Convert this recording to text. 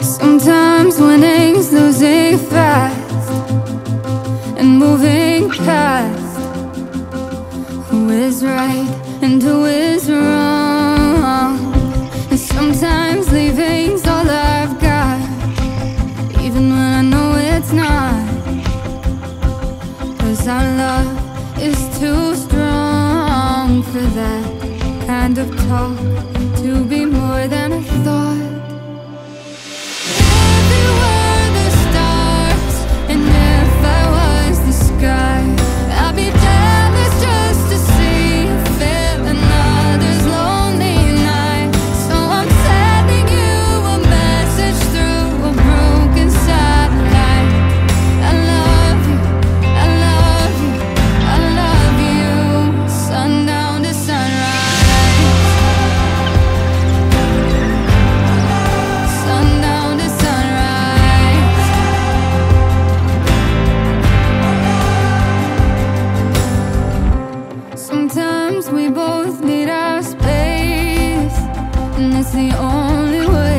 Sometimes winning's losing fast and moving past who is right and who is wrong. And sometimes leaving's all I've got, even when I know it's not. Cause our love is too kind of talk to be more than a thought. Sometimes we both need our space, and it's the only way.